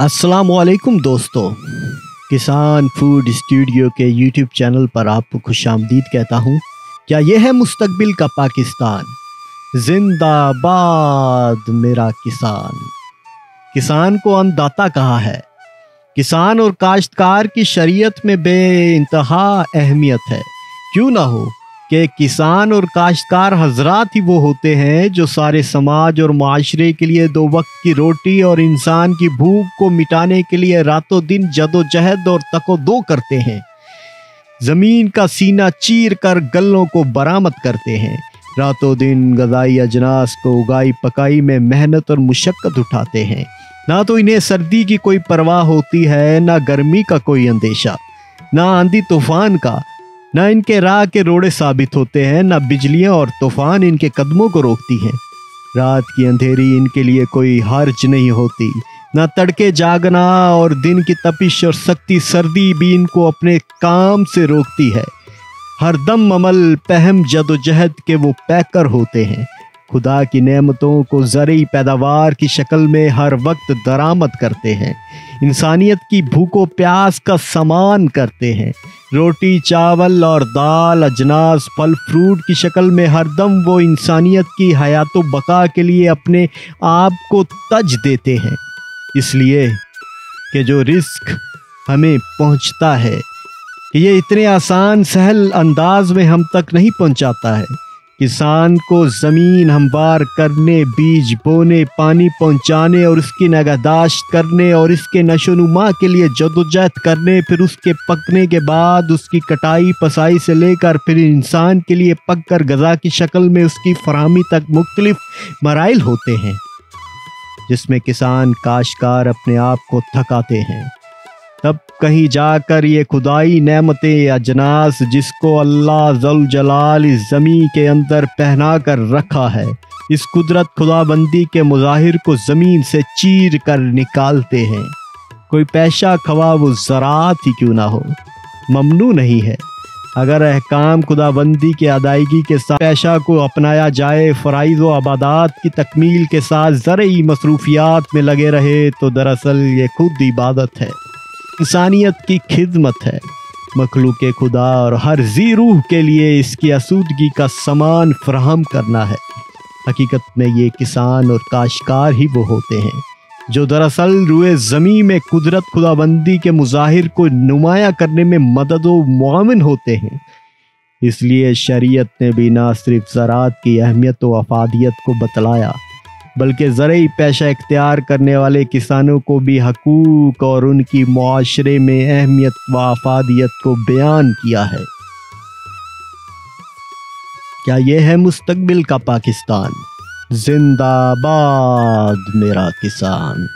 असलकुम दोस्तों। Kisan food studio के यूट्यूब चैनल पर आपको खुश आमदीद कहता हूँ, क्या यह है मुस्तकबिल का पाकिस्तान? जिंदाबाद मेरा किसान। किसान को अन्नदाता कहा है। किसान और काश्तकार की शरीयत में बे अहमियत है। क्यों ना हो? कि किसान और काश्तकार हजरात ही वो होते हैं जो सारे समाज और माशरे के लिए दो वक्त की रोटी और इंसान की भूख को मिटाने के लिए रातों दिन जदोजहद और तको दो करते हैं। ज़मीन का सीना चीर कर गलों को बरामद करते हैं। रातों दिन गजाई अजनास को उगाई पकाई में मेहनत और मुशक्क़त उठाते हैं। ना तो इन्हें सर्दी की कोई परवाह होती है, ना गर्मी का कोई अंदेशा, ना आंधी तूफ़ान का न इनके राह के रोड़े साबित होते हैं, ना बिजलियाँ और तूफ़ान इनके कदमों को रोकती हैं। रात की अंधेरी इनके लिए कोई हर्ज नहीं होती। न तड़के जागना और दिन की तपिश और सख्ती सर्दी भी इनको अपने काम से रोकती है। हर दम अमल, पहम, जदोजहद के वो पैकर होते हैं। खुदा की नेमतों को ज़रिए पैदावार की शक्ल में हर वक्त दरामद करते हैं। इंसानियत की भूखो प्यास का समान करते हैं। रोटी, चावल और दाल, अजनास, फल, फ्रूट की शक्ल में हरदम वो इंसानियत की हयात बका के लिए अपने आप को तज देते हैं। इसलिए कि जो रिस्क हमें पहुँचता है, कि ये इतने आसान, सहल अंदाज में हम तक नहीं पहुंचाता है। किसान को ज़मीन हमवार करने, बीज बोने, पानी पहुँचाने और उसकी नगहदाश्त करने और इसके नशोनुमा के लिए जदोजहद करने, फिर उसके पकने के बाद उसकी कटाई, पसाई से लेकर फिर इंसान के लिए पक कर गज़ा की शक्ल में उसकी फरहमी तक मुख्तलिफ़ मराइल होते हैं, जिसमें किसान काशकार अपने आप को थकाते हैं। तब कहीं जाकर ये खुदाई नेमतें अजनास जिसको अल्लाह जल जलाल इस ज़मी के अंदर पहना कर रखा है, इस कुदरत खुदाबंदी के मुजाहिर को ज़मीन से चीर कर निकालते हैं। कोई पैशा खवा वो ज़रात ही क्यों ना हो? ममनू नहीं है। अगर अहकाम खुदाबंदी के अदायगी के साथ पैशा को अपनाया जाए, फ़राइज़ व आबादात की तकमील के साथ ज़रूरी मसरूफियात में लगे रहे तो दरअसल ये खुद इबादत है। इंसानियत की खिदमत है। मखलू के खुदा और हर जी रूह के लिए इसकी आसूदगी का सामान फ्राहम करना है। हकीकत में ये किसान और काशकार ही वो होते हैं, जो दरअसल रुए ज़मी में कुदरत खुदाबंदी के मुजाहिर को नुमाया करने में मदद व होते हैं। इसलिए शरीयत ने भी ना सिर्फ़ ज़रात की अहमियत व अफादियत को बतलाया बल्कि ज़रूरी पेशा इख्तियार करने वाले किसानों को भी हकूक़ और उनकी माशरे में अहमियत व अफादियत को बयान किया है। क्या यह है मुस्तबिल का पाकिस्तान? जिंदाबाद मेरा किसान।